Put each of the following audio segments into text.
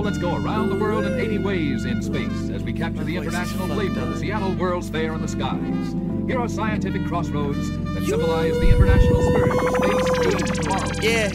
let's go around the world in 80 ways in space as we capture the international flavor of the Seattle World's Fair in the skies. Here are scientific crossroads that symbolize the international spirit of space tomorrow. Yeah,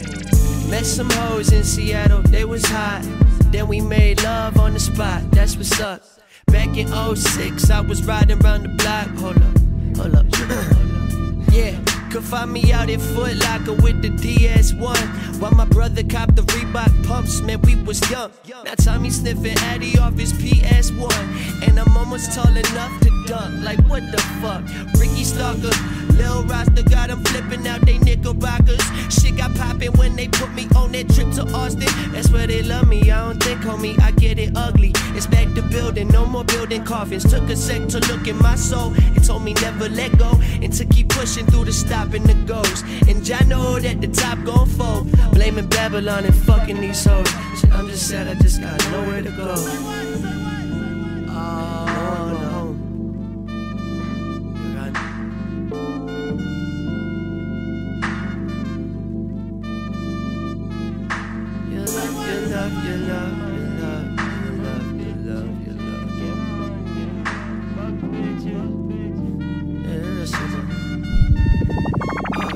met some hoes in Seattle, they was hot. Then we made love on the spot, that's what's up. Back in 06, I was riding around the block. Hold up, hold up. yeah, could find me out at Foot Locker with the DS1. While my brother copped the Reebok pumps, man, we was young. Now Tommy sniffing Addy off his PS1. And I'm almost tall enough to dunk. Like, what the fuck? Ricky Stalker, Lil Rasta got him flipping out they knickerbockers. Shit got poppin' when they put me on that trip to Austin. That's where they love me. I don't think, homie, I get it ugly. It's back to building, no more building coffins. Took a sec to look in my soul. It told me never let go and to keep pushing through the stop and the goes. And I know that the top gon' fold. Blaming Babylon and fucking these hoes. I'm just sad I just got nowhere to go. Oh, love, you love, you love, you love, you love, you love, it. Uh,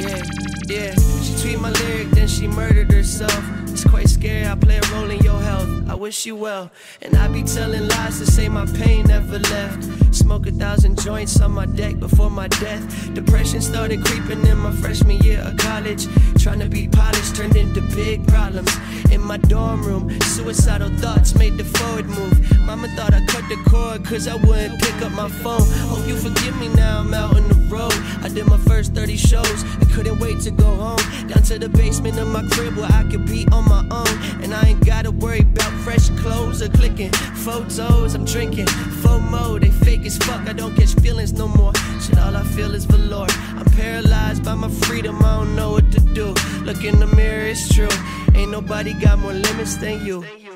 yeah, yeah. She tweet my lyric, then she murdered herself. It's quite scary. I play a role in your health. I wish you well, and I be telling lies to say my pain never left. Smoke a thousand joints on my deck before my death. Depression started creeping in my freshman year of college. Trying to be polished turned into big problems. In my dorm room, suicidal thoughts made the forward move. Mama thought I cut the cord cause I wouldn't pick up my phone. Hope you forgive me now, I'm out the road. I did my first 30 shows. I couldn't wait to go home. Down to the basement of my crib where I could be on my own. And I ain't gotta worry about fresh clothes or clicking photos. I'm drinking FOMO. They fake as fuck. I don't catch feelings no more. Shit, all I feel is valor. I'm paralyzed by my freedom. I don't know what to do. Look in the mirror, it's true. Ain't nobody got more limits than you. you.